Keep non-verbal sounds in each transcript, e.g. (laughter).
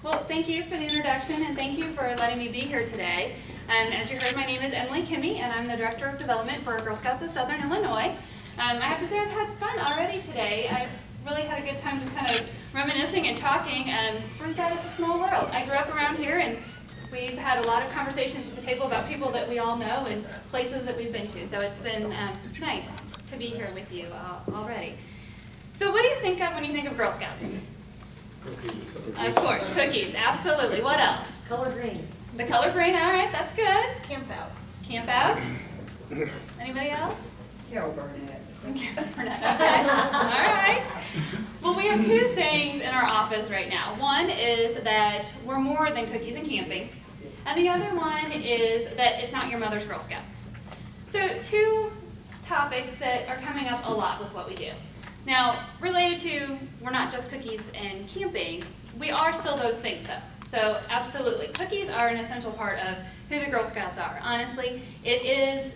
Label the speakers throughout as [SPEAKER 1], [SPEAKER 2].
[SPEAKER 1] Well, thank you for the introduction and thank you for letting me be here today. Um, as you heard, my name is Emily Kimmey and I'm the Director of Development for Girl Scouts of Southern Illinois. Um, I have to say I've had fun already today. I've really had a good time just kind of reminiscing and talking. Um, turns out it's a small world. I grew up around here and we've had a lot of conversations at the table about people that we all know and places that we've been to. So it's been um, nice to be here with you uh, already. So what do you think of when you think of Girl Scouts?
[SPEAKER 2] Cookies.
[SPEAKER 1] Of course, cookies, absolutely. What else?
[SPEAKER 3] Color green.
[SPEAKER 1] The color green, all right, that's good.
[SPEAKER 3] Campouts.
[SPEAKER 1] Campouts? Anybody else?
[SPEAKER 4] Carol Burnett.
[SPEAKER 1] Okay, (laughs) all right. Well, we have two sayings in our office right now. One is that we're more than cookies and camping, and the other one is that it's not your mother's Girl Scouts. So two topics that are coming up a lot with what we do. Now, related to, we're not just cookies and camping, we are still those things though. So absolutely, cookies are an essential part of who the Girl Scouts are. Honestly, it is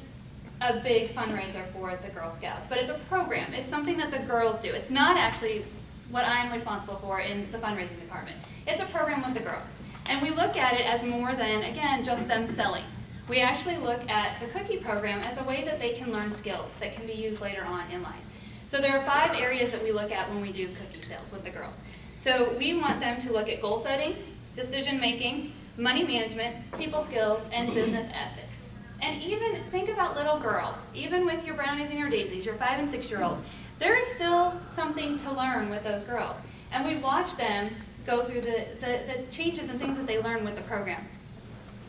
[SPEAKER 1] a big fundraiser for the Girl Scouts, but it's a program. It's something that the girls do. It's not actually what I'm responsible for in the fundraising department. It's a program with the girls. And we look at it as more than, again, just them selling. We actually look at the cookie program as a way that they can learn skills that can be used later on in life. So there are five areas that we look at when we do cookie sales with the girls. So we want them to look at goal setting, decision making, money management, people skills, and business ethics. And even think about little girls, even with your brownies and your daisies, your five and six year olds, there is still something to learn with those girls. And we watch them go through the, the, the changes and things that they learn with the program.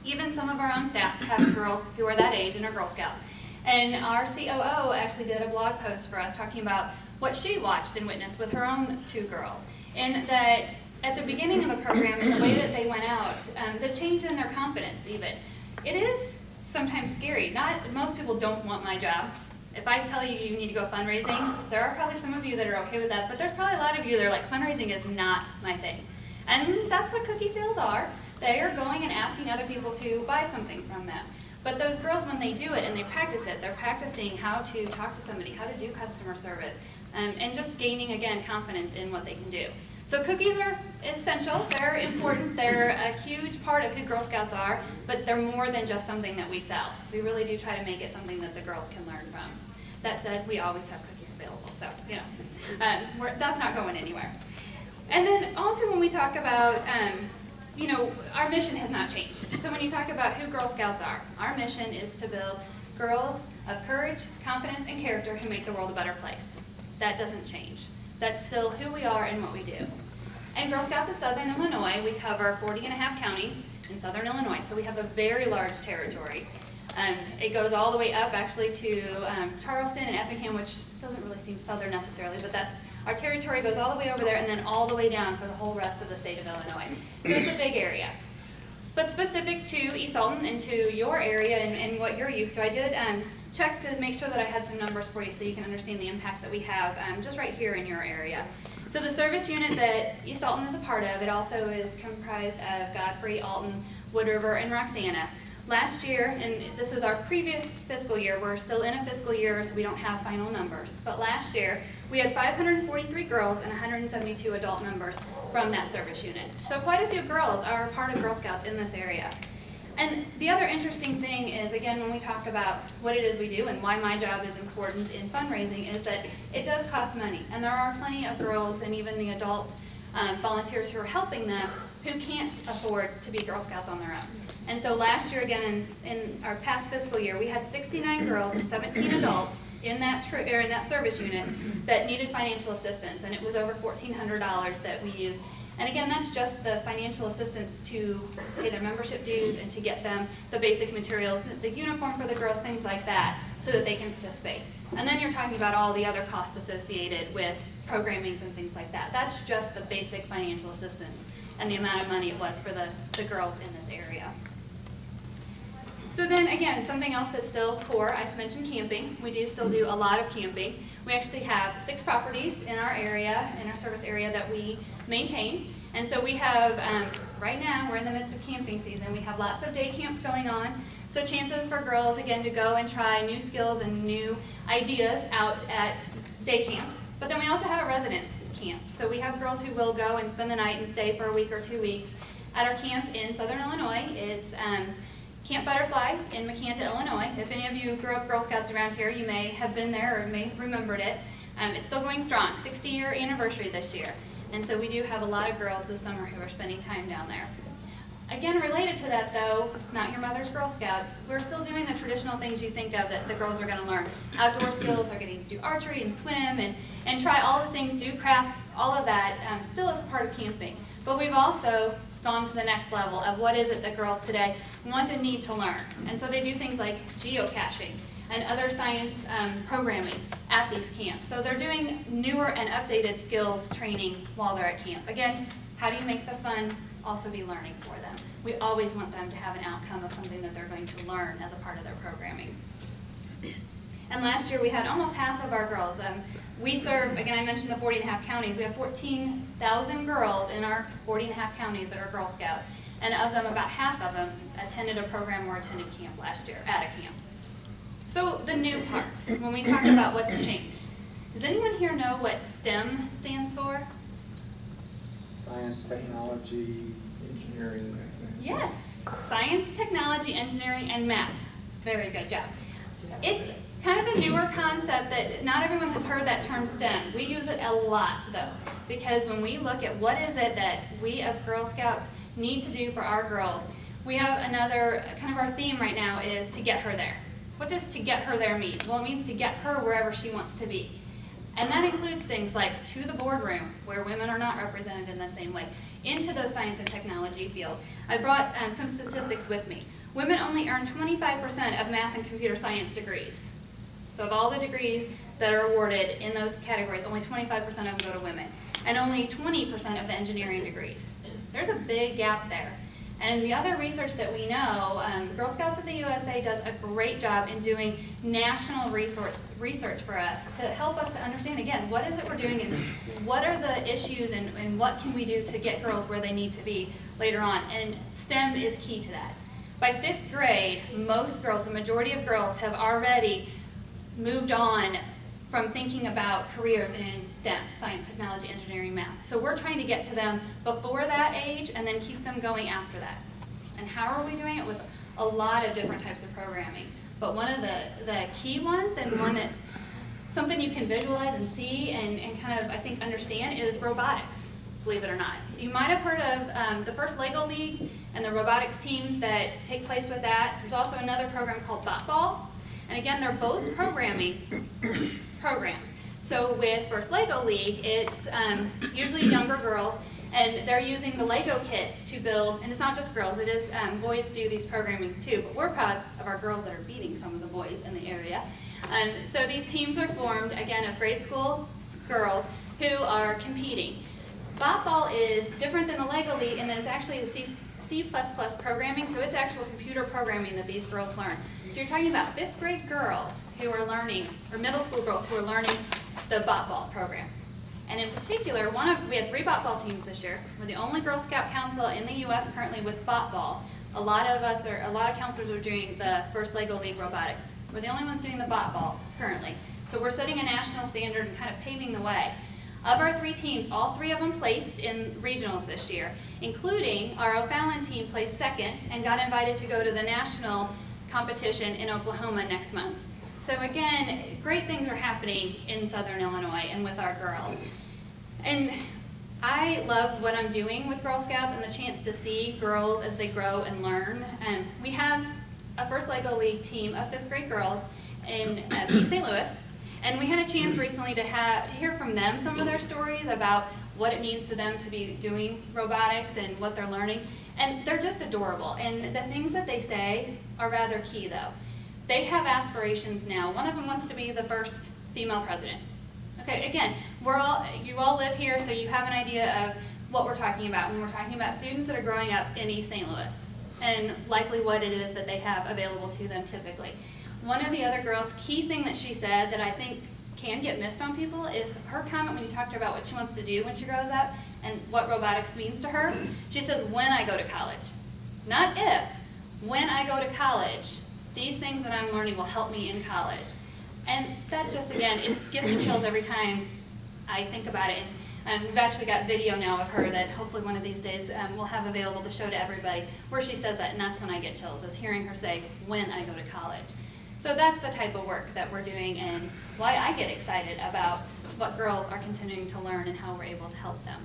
[SPEAKER 1] Even some of our own staff have (coughs) girls who are that age and are Girl Scouts. And our COO actually did a blog post for us talking about what she watched and witnessed with her own two girls. And that at the beginning of the program and the way that they went out, um, the change in their confidence even, it is sometimes scary. Not Most people don't want my job. If I tell you you need to go fundraising, there are probably some of you that are okay with that, but there's probably a lot of you that are like, fundraising is not my thing. And that's what cookie sales are. They are going and asking other people to buy something from them. But those girls, when they do it and they practice it, they're practicing how to talk to somebody, how to do customer service, um, and just gaining, again, confidence in what they can do. So cookies are essential, they're important, they're a huge part of who Girl Scouts are, but they're more than just something that we sell. We really do try to make it something that the girls can learn from. That said, we always have cookies available, so, you know, (laughs) um, that's not going anywhere. And then also when we talk about um, you know, our mission has not changed. So when you talk about who Girl Scouts are, our mission is to build girls of courage, confidence, and character who make the world a better place. That doesn't change. That's still who we are and what we do. And Girl Scouts of Southern Illinois, we cover 40 and a half counties in Southern Illinois, so we have a very large territory. Um, it goes all the way up actually to um, Charleston and Effingham, which doesn't really seem southern necessarily, but that's our territory goes all the way over there and then all the way down for the whole rest of the state of Illinois. So it's a big area. But specific to East Alton and to your area and, and what you're used to, I did um, check to make sure that I had some numbers for you so you can understand the impact that we have um, just right here in your area. So the service unit that East Alton is a part of, it also is comprised of Godfrey, Alton, Wood River, and Roxana. Last year, and this is our previous fiscal year, we're still in a fiscal year, so we don't have final numbers. But last year, we had 543 girls and 172 adult members from that service unit. So quite a few girls are part of Girl Scouts in this area. And the other interesting thing is, again, when we talk about what it is we do and why my job is important in fundraising, is that it does cost money. And there are plenty of girls and even the adult um, volunteers who are helping them who can't afford to be Girl Scouts on their own. And so last year, again, in, in our past fiscal year, we had 69 girls and 17 adults in that or in that service unit that needed financial assistance, and it was over $1,400 that we used. And again, that's just the financial assistance to pay their membership dues and to get them the basic materials, the uniform for the girls, things like that, so that they can participate. And then you're talking about all the other costs associated with programmings and things like that. That's just the basic financial assistance and the amount of money it was for the, the girls in this area. So then again, something else that's still core, I mentioned camping. We do still do a lot of camping. We actually have six properties in our area, in our service area that we maintain. And so we have, um, right now, we're in the midst of camping season. We have lots of day camps going on. So chances for girls, again, to go and try new skills and new ideas out at day camps. But then we also have a resident camp. So we have girls who will go and spend the night and stay for a week or two weeks at our camp in Southern Illinois. It's um, Camp Butterfly in Makanda, Illinois. If any of you grew up Girl Scouts around here, you may have been there or may have remembered it. Um, it's still going strong, 60 year anniversary this year. And so we do have a lot of girls this summer who are spending time down there. Again, related to that though, it's not your mother's Girl Scouts. We're still doing the traditional things you think of that the girls are gonna learn. Outdoor (clears throat) skills, are getting to do archery and swim and, and try all the things, do crafts, all of that, um, still is a part of camping. But we've also gone to the next level of what is it that girls today want and need to learn. And so they do things like geocaching and other science um, programming at these camps. So they're doing newer and updated skills training while they're at camp. Again, how do you make the fun also be learning for them? We always want them to have an outcome of something that they're going to learn as a part of their programming. And last year we had almost half of our girls. Um, we serve, again, I mentioned the 40 and a half counties. We have 14,000 girls in our 40 and a half counties that are Girl Scouts. And of them, about half of them attended a program or attended camp last year, at a camp. So the new part, when we talk about what's changed. Does anyone here know what STEM stands for?
[SPEAKER 2] Science, technology, engineering.
[SPEAKER 1] Yes, science, technology, engineering, and math. Very good job. It's kind of a newer concept that not everyone has heard that term STEM. We use it a lot though, because when we look at what is it that we as Girl Scouts need to do for our girls, we have another, kind of our theme right now is to get her there. What does to get her there mean? Well, it means to get her wherever she wants to be. And that includes things like to the boardroom, where women are not represented in the same way, into those science and technology fields. I brought um, some statistics with me. Women only earn 25% of math and computer science degrees. So of all the degrees that are awarded in those categories, only 25% of them go to women. And only 20% of the engineering degrees. There's a big gap there. And the other research that we know, um, Girl Scouts of the USA does a great job in doing national research, research for us to help us to understand, again, what is it we're doing and what are the issues and, and what can we do to get girls where they need to be later on. And STEM is key to that. By fifth grade, most girls, the majority of girls, have already moved on from thinking about careers in STEM, science, technology, engineering, math. So we're trying to get to them before that age and then keep them going after that. And how are we doing it? With a lot of different types of programming. But one of the, the key ones and one that's something you can visualize and see and, and kind of, I think, understand is robotics, believe it or not. You might have heard of um, the first LEGO League and the robotics teams that take place with that. There's also another program called BotBall. And again, they're both programming (coughs) programs. So with First Lego League, it's um, usually younger girls, and they're using the Lego kits to build, and it's not just girls, it is, um, boys do these programming too, but we're proud of our girls that are beating some of the boys in the area. Um, so these teams are formed, again, of grade school girls who are competing. Botball is different than the Lego League in that it's actually the C, programming, so it's actual computer programming that these girls learn. So you're talking about fifth grade girls who are learning, or middle school girls who are learning the botball program. And in particular, one of we had three botball teams this year. We're the only Girl Scout Council in the U.S. currently with botball. A lot of us are, a lot of counselors are doing the first Lego League robotics. We're the only ones doing the botball currently. So we're setting a national standard and kind of paving the way. Of our three teams, all three of them placed in regionals this year, including our O'Fallon team placed second and got invited to go to the national competition in Oklahoma next month. So again, great things are happening in Southern Illinois and with our girls. And I love what I'm doing with Girl Scouts and the chance to see girls as they grow and learn. And we have a First Lego League team of fifth grade girls in uh, St. Louis and we had a chance recently to have to hear from them some of their stories about what it means to them to be doing robotics and what they're learning. And they're just adorable. And the things that they say are rather key though. They have aspirations now. One of them wants to be the first female president. Okay, again, we're all you all live here, so you have an idea of what we're talking about when we're talking about students that are growing up in East St. Louis and likely what it is that they have available to them typically. One of the other girls, key thing that she said that I think can get missed on people is her comment when you talked to her about what she wants to do when she grows up and what robotics means to her. She says, when I go to college. Not if. When I go to college, these things that I'm learning will help me in college. And that just, again, it gives me chills every time I think about it. And And we've actually got video now of her that hopefully one of these days um, we'll have available to show to everybody, where she says that, and that's when I get chills, is hearing her say, when I go to college. So that's the type of work that we're doing and why I get excited about what girls are continuing to learn and how we're able to help them.